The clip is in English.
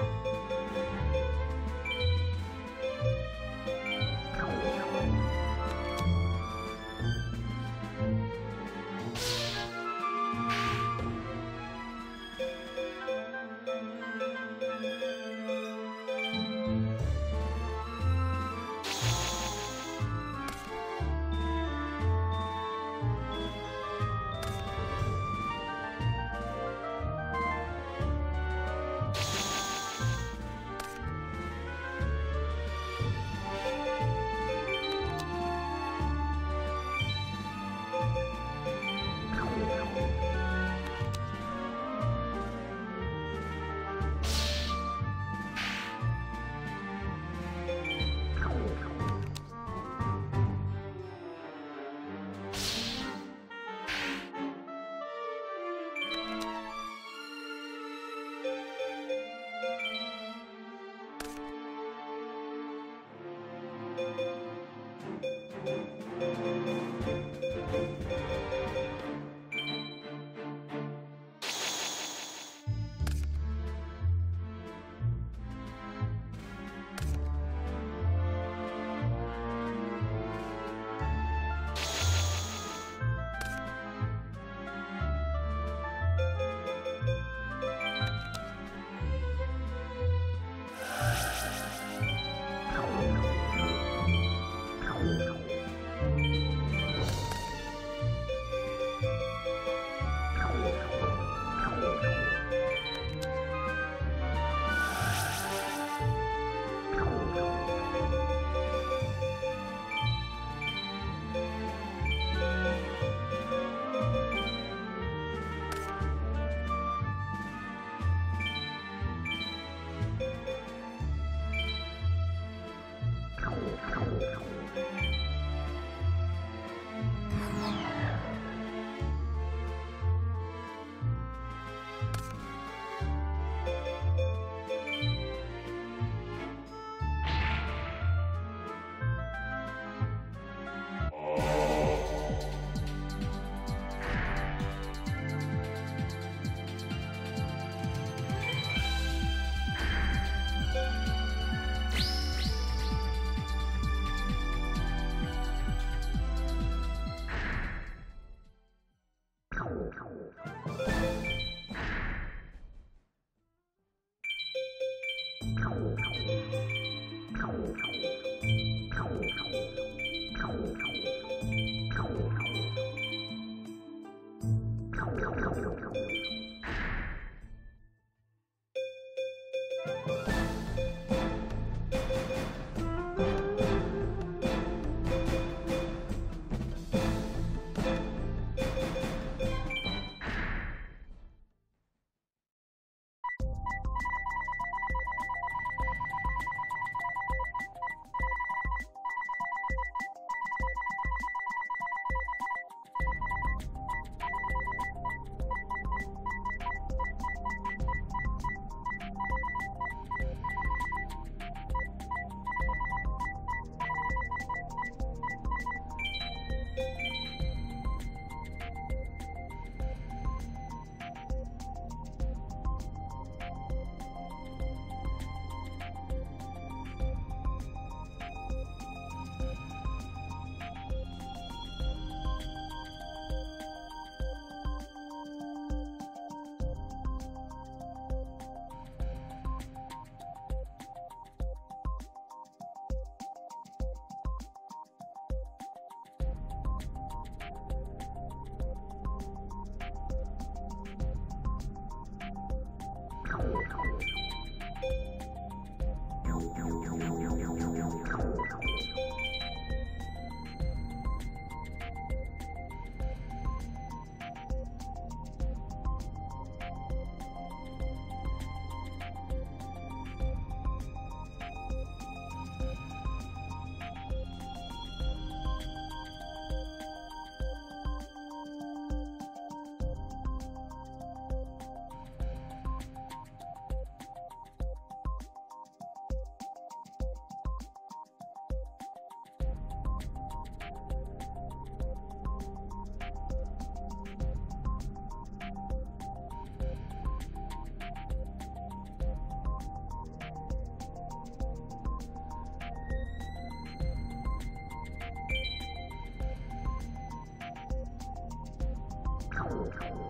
thank you cool. Thank you.